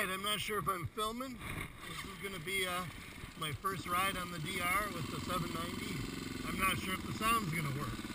right, I'm not sure if I'm filming. This is going to be uh, my first ride on the DR with the 790. I'm not sure if the sound's going to work.